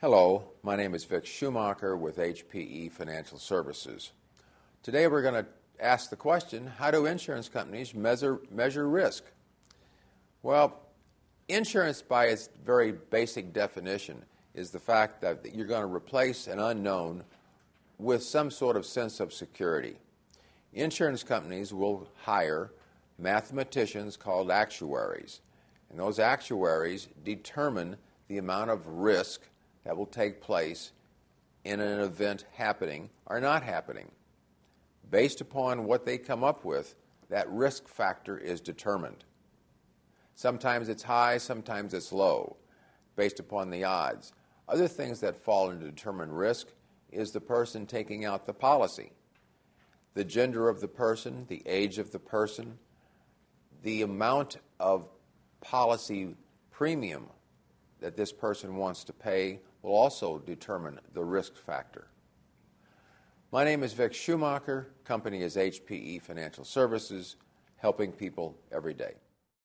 Hello, my name is Vic Schumacher with HPE Financial Services. Today we're going to ask the question how do insurance companies measure, measure risk? Well, insurance, by its very basic definition, is the fact that you're going to replace an unknown with some sort of sense of security. Insurance companies will hire mathematicians called actuaries, and those actuaries determine the amount of risk that will take place in an event happening or not happening. Based upon what they come up with, that risk factor is determined. Sometimes it's high, sometimes it's low, based upon the odds. Other things that fall into determined risk is the person taking out the policy, the gender of the person, the age of the person, the amount of policy premium that this person wants to pay will also determine the risk factor. My name is Vic Schumacher. Company is HPE Financial Services, helping people every day.